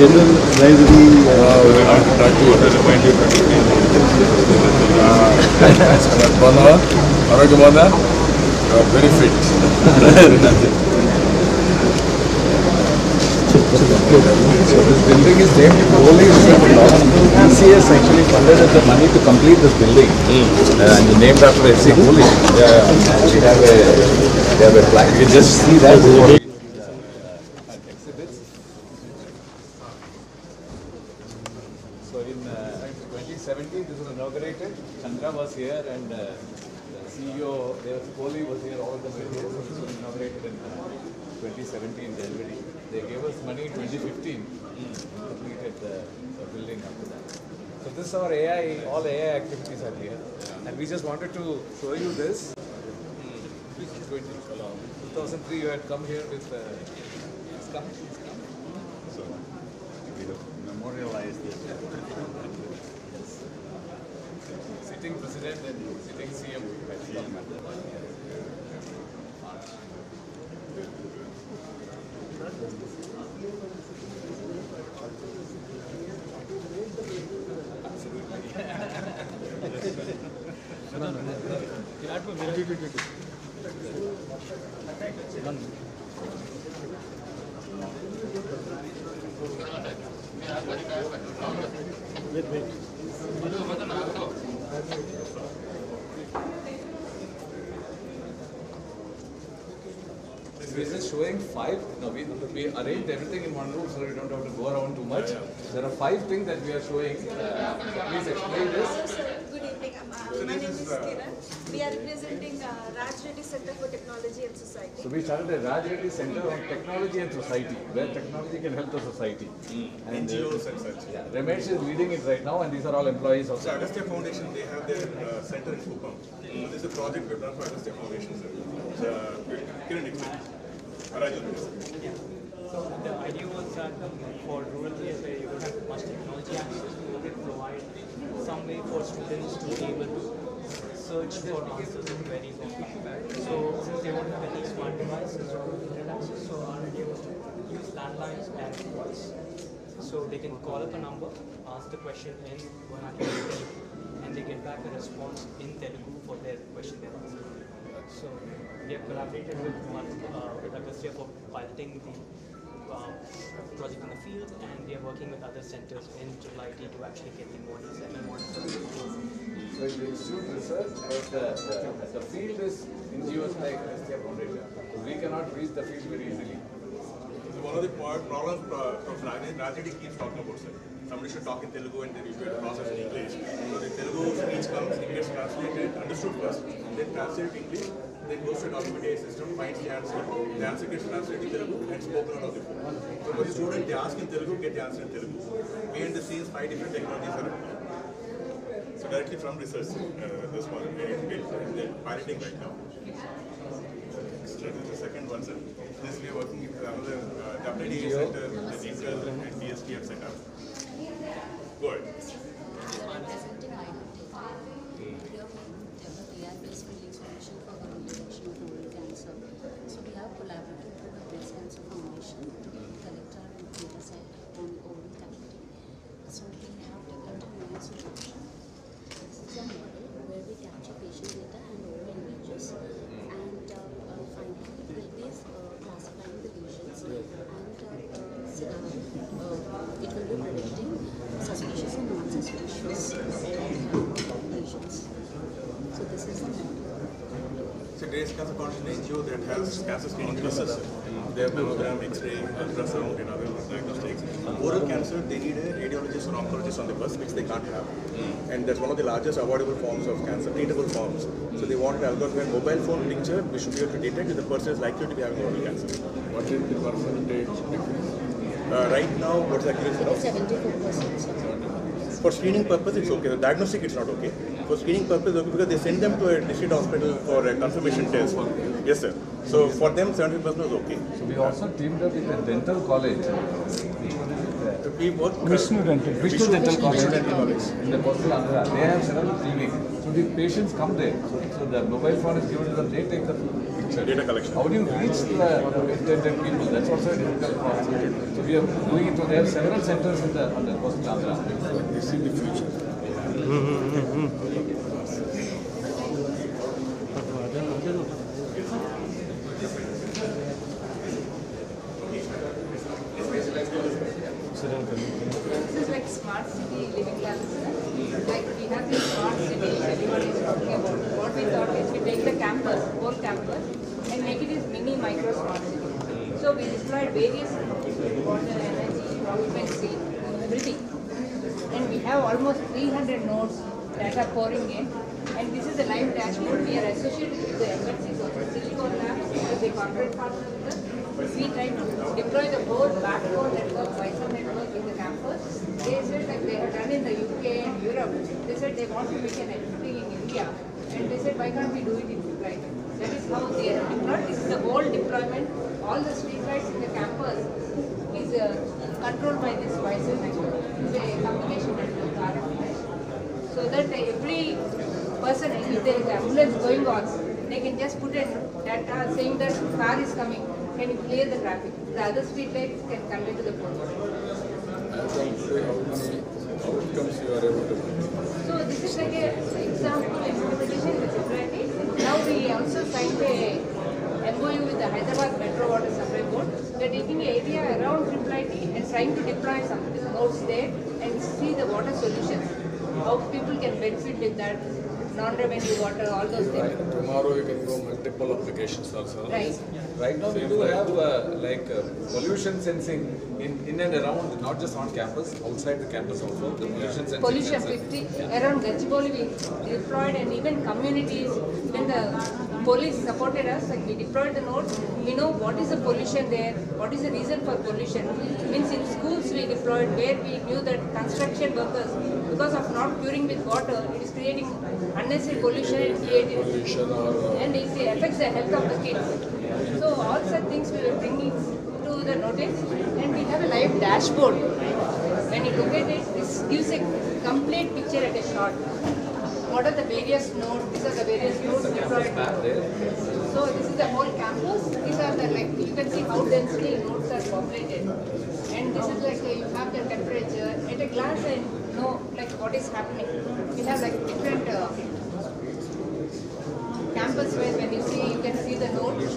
general. Uh, Uh, will I remind you. Bana, Aragamana, you very fit. so this building is named Kohli TCS actually funded the money to complete this building. Uh, and named after FC Kohli. Yeah, we have a, we have a plaque. You can just see that. So in uh, 2017, this was inaugurated. Chandra was here and uh, the CEO, Kohli was here, all here. So this was inaugurated in uh, 2017 January. They gave us money in 2015. Completed the, the building after that. So this is our AI, all AI activities are here. And we just wanted to show you this. 2003 you had come here with, uh, please come, please come. So, we have memorialized this. Sitting president and sitting CM. We're just five, no, we, we arranged everything in one room so we don't have to go around too much. There are five things that we are showing. Uh, Please explain this. Hello sir, good evening. Uh, my name is Kiran. We are representing uh, Raj Reddy Center for Technology and Society. So we started a Raj Reddy Center on Technology and Society, where technology can help the society. And, uh, NGOs and such. yeah, Ramesh is leading it right now and these are all employees of So Agastya Foundation, they have their uh, center in Kuppam. So this is a project we've done for Agastya Foundation, sir. So, uh, Kiran explain. So the idea was that um, for rural areas where you don't have much technology access, we to provide some way for students to be able to search for answers in queries online. So since they don't have any smart devices or internet access, so our idea was to use landlines and voice. So they can call up a number, ask the question in Telugu, and they get back a response in Telugu for their question they're asking. So we have collaborated with one, uh, with Agastya for piloting the uh, project in the field, and we are working with other centers in Triple IT to actually get the models and models. So in the institute research, but the, the, the field is NGOs like Agastya Foundation. So we cannot reach the field very easily. So one of the problems uh, from Raj- Rajati keeps talking about, sir. Somebody should talk in Telugu and then you should process in English. So the Telugu speech comes, it gets translated, understood first, then translated in English, then goes to a documentation system, finds the answer. The answer gets translated in Telugu and spoken out of the phone. So for the student, they ask in Telugu, get the answer in Telugu. Behind the scenes, five different technologies are So directly from research, uh, this one, they're piloting right now. This is the second one, sir. This we are working with another uh, WDA center, the Intel and DST have has a conscious NGO that has cancer screening classes. They have mammogram, X-ray, ultrasound, and other diagnostics. Oral cancer, they need a radiologist or oncologist on the bus, which they can't have. And that's one of the largest avoidable forms of cancer, treatable forms. So they want an algorithm mobile phone picture, we should be able to detect if the person is likely to be having oral cancer. What is the percentage? Uh, right now, what's the accuracy? 74%. For screening purpose, it's okay. The diagnostic, it's not okay. For screening purpose, okay, because they send them to a district hospital for a confirmation test. Yes, sir. So for them, 70% was okay. So we also teamed up with a dental college. We work. Uh, Vishnu Dental. Vishnu Dental College. Vishnu Dental College. In the coastal Andhra. They have several clinics. So the patients come there. So, so the mobile phone is given to them. They take the picture. Data collection. How do you reach the intended people? That's also a difficult process. So we are doing it. So they have several centers in the, on the coastal Andhra. This is the future. This is like smart city living classes. Like we have this smart city everybody is talking about. What we thought is we take the campus, whole campus, and make it as mini micro smart city. So we deployed various water, energy, occupancy, everything. And we have almost 300 nodes that are pouring in. And this is a live dashboard. We are associated with the MNCs also. Silicon Labs is a corporate partner with us. We try to deploy the network, Wi-Fi network in the campus. They said that they have done in the UK and Europe. They said they want to make an entity in India. And they said, why can't we do it in Dubai? That is how they are deployed. This is the whole deployment. All the streetlights in the campus is uh, controlled by this Wi-Fi network. It's a communication network, RF so that every person, if there is ambulance going on, they can just put a data saying that car is coming, can you clear the traffic? The other street lights can convey to the to So this is like a example implementation with Cipriani. Now we also signed a MOU with the Hyderabad Metro Water Supply Board. We are taking an area around Triple and trying to deploy some nodes there and see the water solutions. How people can benefit with that, non-revenue water, all those things. Right, tomorrow you can go multiple applications also. Right. Right now we do have uh, like uh, pollution sensing in, in and around, not just on campus, outside the campus also, the pollution sensing. pollution sensor. 50 around Gachibowli we deployed and even communities when the police supported us like we deployed the nodes we know what is the pollution there what is the reason for pollution means in schools we deployed where we knew that construction workers because of not curing with water it is creating unnecessary pollution and creating Pollution uh, and it affects the health of the kids. So all such things we were bringing to the notice and we have a live dashboard. When you look at it, this gives a complete picture at a shot. What are the various nodes? These are the various nodes deployed. So this is the whole campus. These are the like you can see how densely nodes are populated. And this is like you have the temperature at a glance and know like what is happening. We have like different uh, campus where when you see you can see the nodes.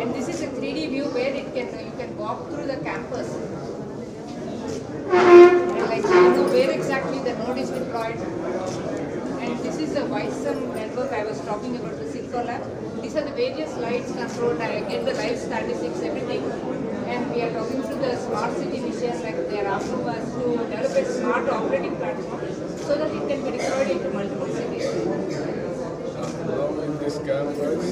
And this is a 3D view where it can you can walk through the campus. And like you know where exactly is deployed. And this is the Wi-Fi network I was talking about, the Cisco lab. These are the various lights controlled. Uh, I get the live statistics, everything. And we are talking to the smart city mission, like they are asking us to develop a smart operating platform so that it can be deployed into multiple cities. now in this campus,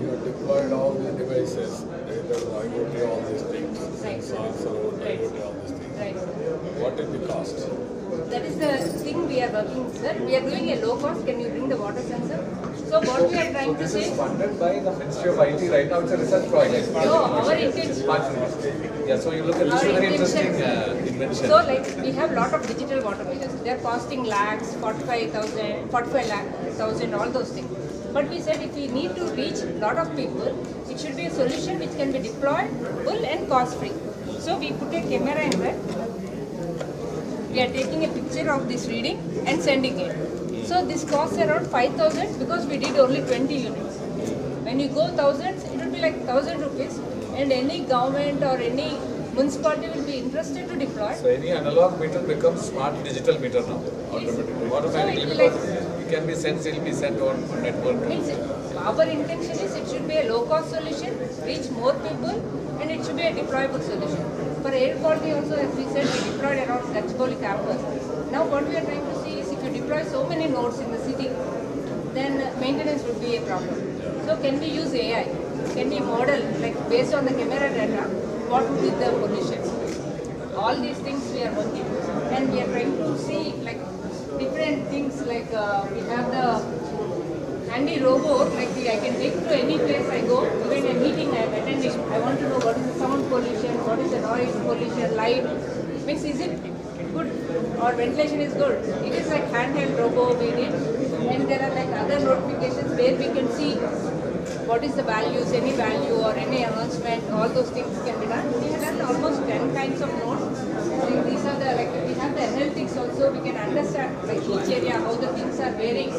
you have deployed all the devices, IoT, all these things, Right. sensors or Right. IoT, all these things. Right. Is the cost? That is the thing we are working, sir. We are doing a low cost. Can you bring the water sensor? So what we are So trying to this say, is funded by the Ministry of IT right now, it's a research project. no, our intention. Yeah, so you look at, this is very interesting uh, invention. So like we have lot of digital water meters. They are costing lakhs, 45,000, 45 lakh, thousand, all those things. But we said if we need to reach a lot of people, it should be a solution which can be deployed full and cost free. So we put a camera in that. We are taking a picture of this reading and sending it. So this costs around 5,000 because we did only 20 units. When you go thousands, it will be like 1000 rupees and any government or any municipality will be interested to deploy. So any analog meter becomes smart digital meter now, automatically, automatically, So because it can be sent, it will be sent on on network. Means our intention is it should be a low cost solution, reach more people and it should be a deployable solution. For air quality also as we said we deployed around Gachibowli campus. Now what we are trying to see is if you deploy so many nodes in the city, then maintenance would be a problem. So can we use AI? Can we model like based on the camera data, what would be the pollution? All these things we are working and we are trying to see like different things like uh, we have the handy robot, like I can take to any place I go, even a meeting I am attending. I want to know what is the sound pollution, what is the noise pollution, light. Means is it good or ventilation is good? It is like handheld robot we did, and there are like other notifications where we can see what is the values, any value or any announcement, all those things can be done. We have done almost 10 kinds of. Like these are the, like we have the analytics also, we can understand like each area, how the things are varying.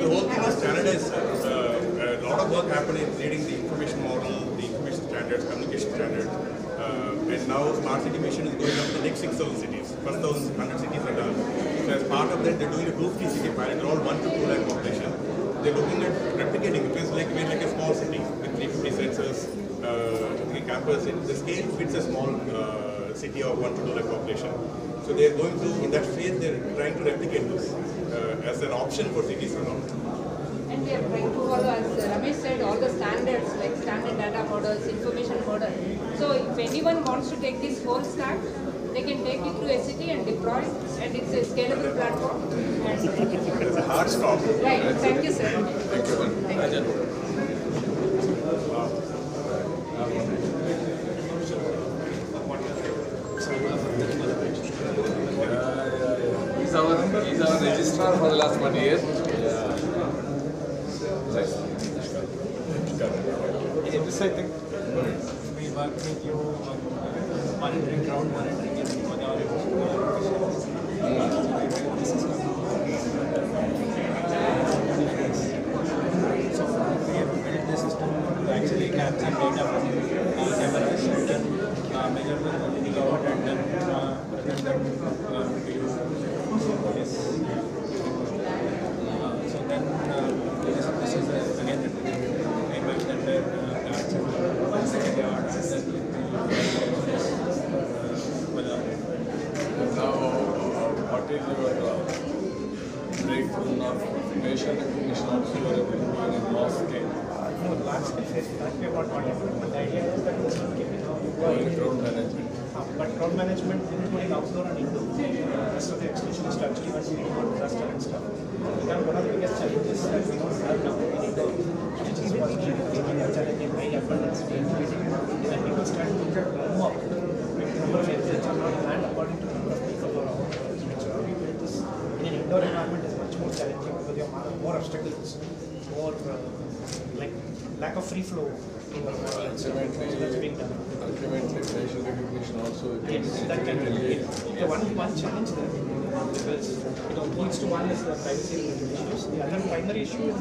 The whole thing is standardized. Uh, a lot of work happened in creating the information model, the information standards, communication standards. Uh, and now Smart City Mission is going up to the next 6,000 cities. First 1,100 cities are done. So as part of that, they're doing a roof-free city pilot. They're all 1 to 2 lakh population. They're looking at replicating. It feels like we're like a small city with 350 sensors, uh, the campus. It, the scale fits a small uh, city of 1 to 2 lakh population. So they're going to, in that phase, they're trying to replicate this uh, as an option for cities around. And we are trying to follow, as Ramesh said, all the standards like standard data models, information model. So if anyone wants to take this whole stack, they can take it to a city and deploy, and it's a scalable platform. And It's a hard stop. right, thank you, sir. Thank you, man. He's our, he's our registrar for the last one year. Right. This I think we work with you monitoring, monitoring So we have built this system to actually capture data from uh, cameras and the and then present them to you. Uh, so then uh, this, is information recognition also are able to do in a large scale? No, large scale we have not got. But the idea is that we will keep it crowd management. Uh, But crowd management, including outdoor and indoor, the rest of the extension is to lack of free flow. in the environment. So that's being done. Ultimately, facial recognition also Yes, that can be. The one, one challenge there, because, you know, leads to one is the privacy related issues. The other primary issue is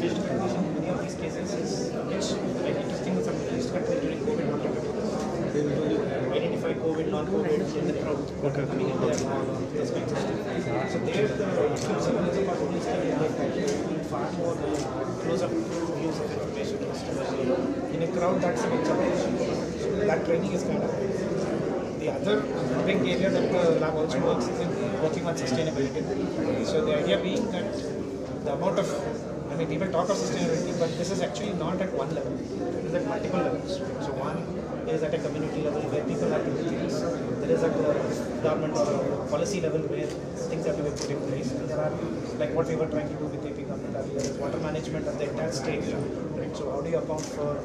facial recognition in many of these cases is, which, like interesting with some Middle East during COVID, what happened? Identify COVID, non-COVID in the crowd, what are coming in there, and all of those kinds of stuff. So there, the accuracy levels of our police like far more close-up views of information. In a crowd, that's a big challenge. So that training is kind of the other big area that the lab also works is in working on sustainability. So the idea being that the amount of, I mean, people talk of sustainability, but this is actually not at one level. It is at multiple levels. So one is at a community level where people have to do things. There is at the government or policy level where things have to be put in place. There are, like what we were trying to do with AP government earlier, is water management of the entire state. Right? So how do you account for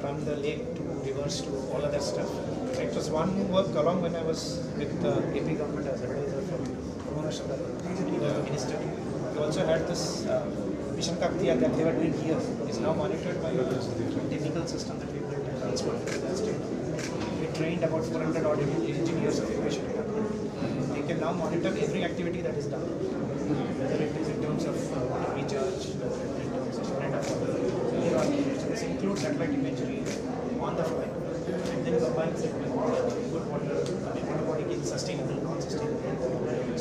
from the lake to rivers to all other stuff. Right? It was one work along when I was with the AP government as advisor from Pramona Shabda, the minister. We also had this uh, Mission Kakatiya that they were doing here is now monitored by a technical system that we built in the state. We trained about 400 odd engineers of can now monitor every activity that is done, whether it is in terms of uh, recharge, whether it is in terms of spread of clear. This includes satellite imagery on the fly, and then combines it with good water, I mean, water body is sustainable, non-sustainable, and.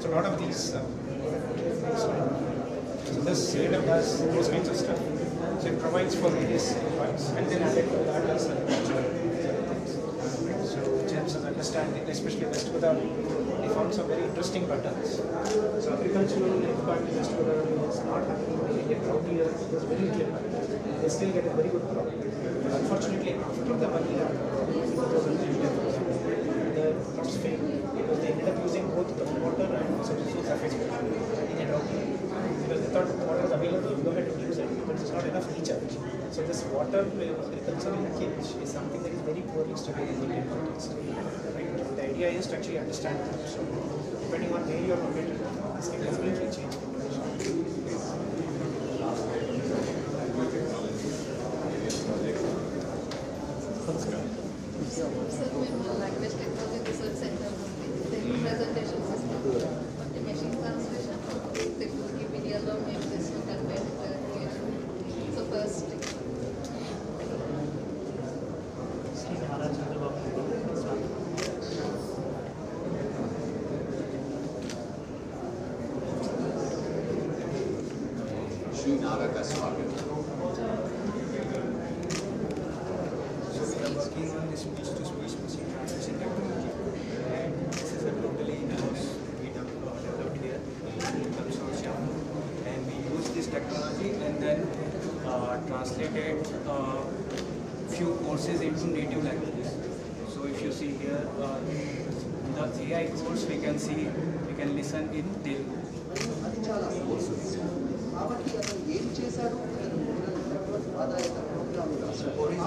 So a lot of these uh. So this data does those kinds of stuff. So it provides for various points, and then added to that is uh, so which helps us understand, especially West Godavari, he found some very interesting patterns. So agricultural impact in West Godavari is not happening in India. Out here, there's very little impact. They still get a very good crop. But unfortunately, after the money the crops fail because they ended up using both the water and substitute surface water in and out because they thought water is available, you go ahead and use it, but it's not enough nature. This water agriculture linkage is something that is very poorly studied in Indian context. Right? The idea is to actually understand that. So depending on where you are located, this can completely change So we are working on this speech-to-speech machine translation technology. And is a totally in-house we developed here in consortium. And we use this technology and then uh, translated few courses into native languages. So if you see here, uh, the AI course we can see, we can listen in Telugu.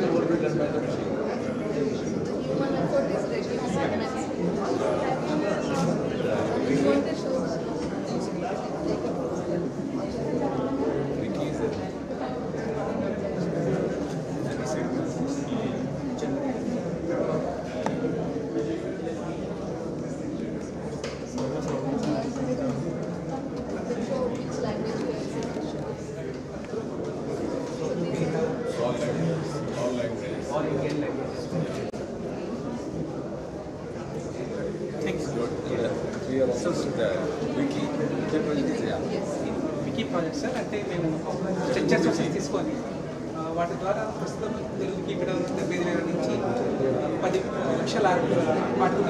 The initial work done by the machine. Capabilities, yeah. Wiki project sir అంటే మేము stretcher వచ్చి తీసుకొని వాటి ద్వారా ప్రస్తుతం తెలుగు ఇక్కడ డెబ్బై వేల నుంచి పది లక్షల పాటలు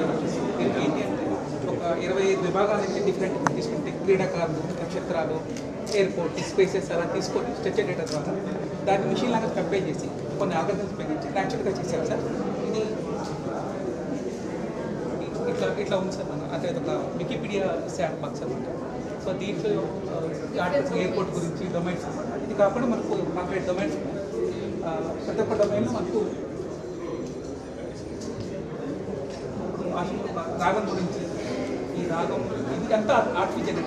తెలుగు ఏంటి అంటే ఒక ఇరవై ఐదు విభాగాల నుంచి డిఫరెంట్ తీసుకుంటే క్రీడాకారులు నక్షత్రాలు ఎయిర్పోర్ట్ స్పేసెస్ అలా తీసుకొని స్ట్రెచర్ డేటా ద్వారా దాన్ని మిషన్ లాగా కంపేర్ చేసి కొన్ని ఆర్గనైజ్ ఉపయోగించి న్యాచురల్గా చేశారు సార్ ఇది ఇట్లా ఇట్లా ఉంది సార్ మన అంటే ఒక వికీపీడియా శాట్ బాక్స్ అనమాట సో దీంట్లో ఎయిర్పోర్ట్ గురించి డొమైన్స్ ఇది కాకుండా మనకు కాంక్రీట్ డొమైన్స్ ప్రతి ఒక్క డొమైన్ మనకు రాగం గురించి. ఈ రాగం ఇది అంతా ఆర్టిఫిషియల్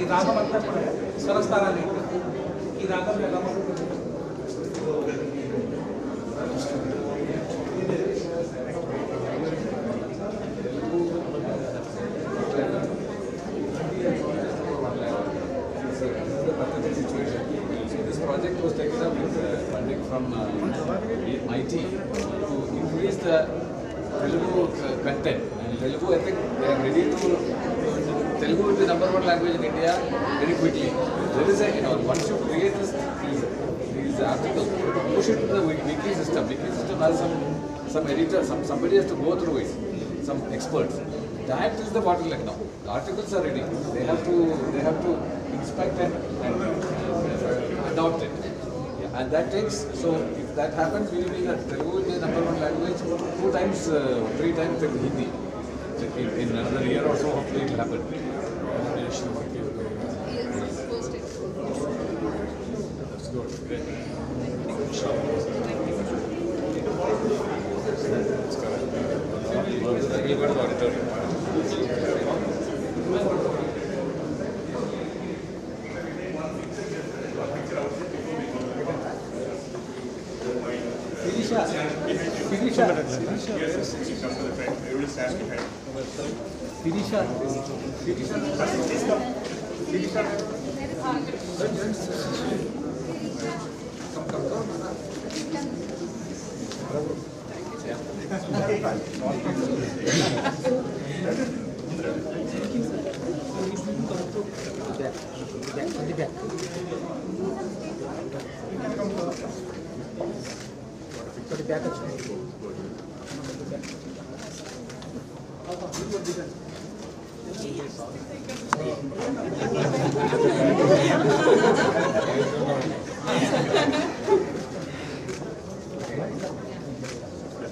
ఈ రాగం అంతా కూడా స్వరస్థానాలు ఈ రాగం ఎలా to increase the Telugu uh, content. And Telugu, I think they are ready to. Telugu is the number one language in India very quickly. There is a, you know, once you create this, these, articles, push it to the wiki system. Wiki system has some, some editor, some, somebody has to go through it, some experts. That is the bottleneck now. The articles are ready. They have to, they have to inspect and, and uh, adopt it. And that takes, so if that happens, we will be that Telugu be the number one language two times, uh, three times in Hindi. So in, another year or so, hopefully it will happen. That's good. Great. We go to the auditorium. Sirisha, Sirisha,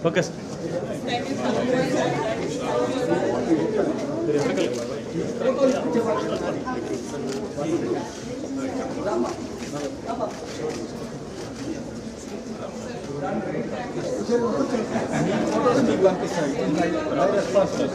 Focus. Thank you. Gracias.